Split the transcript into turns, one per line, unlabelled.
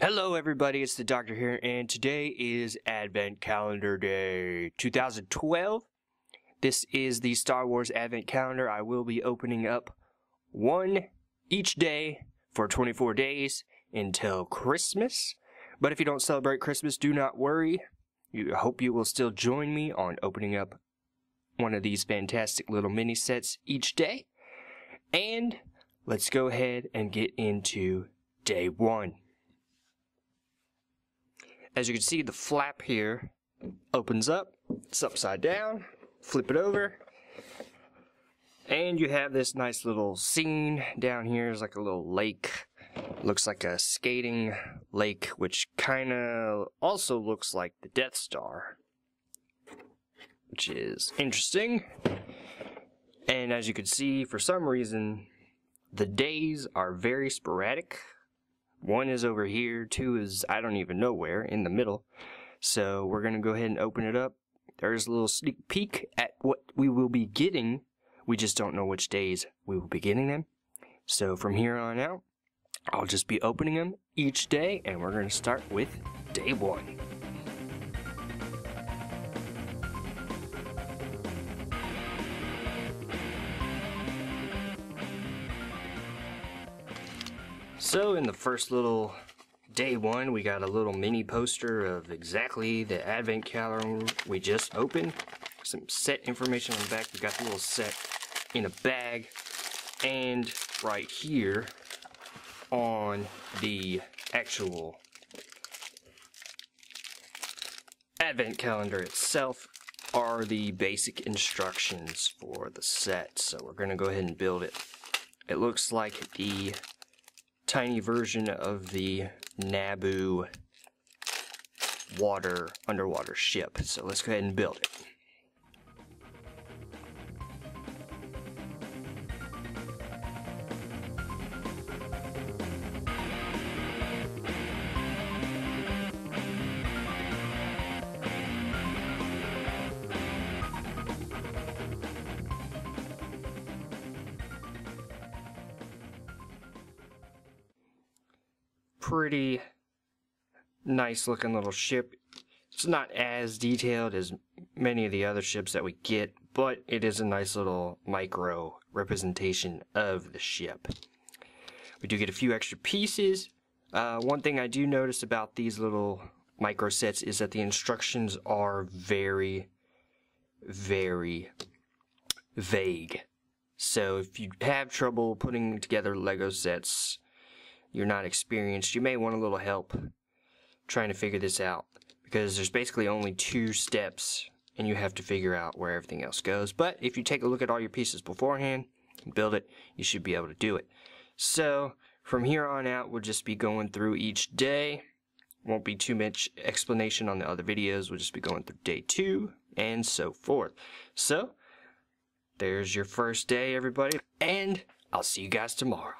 Hello, everybody. It's the Doctor here, and today is Advent Calendar Day 2012. This is the Star Wars Advent Calendar. I will be opening up one each day for 24 days until Christmas. But if you don't celebrate Christmas, do not worry. I hope you will still join me on opening up one of these fantastic little mini sets each day. And let's go ahead and get into day one. As you can see, the flap here opens up. It's upside down. Flip it over. And you have this nice little scene down here. It's like a little lake. Looks like a skating lake, which kind of also looks like the Death Star. Which is interesting. And as you can see, for some reason, the days are very sporadic. One is over here, two is I don't even know where, in the middle. So we're going to go ahead and open it up. There's a little sneak peek at what we will be getting. We just don't know which days we will be getting them. So from here on out, I'll just be opening them each day, and we're going to start with day one. So in the first little day one, we got a little mini poster of exactly the advent calendar we just opened. Some set information on the back. We got the little set in a bag. And right here on the actual advent calendar itself are the basic instructions for the set. So we're going to go ahead and build it. It looks like the tiny version of the Naboo water underwater ship. So let's go ahead and build it. Pretty nice looking little ship. It's not as detailed as many of the other ships that we get, but it is a nice little micro representation of the ship. We do get a few extra pieces. Uh, one thing I do notice about these little micro sets is that the instructions are very, very vague. So if you have trouble putting together Lego sets, you're not experienced, you may want a little help trying to figure this out because there's basically only two steps and you have to figure out where everything else goes. But if you take a look at all your pieces beforehand and build it, you should be able to do it. So from here on out, we'll just be going through each day. Won't be too much explanation on the other videos. We'll just be going through day two and so forth. So there's your first day, everybody. And I'll see you guys tomorrow.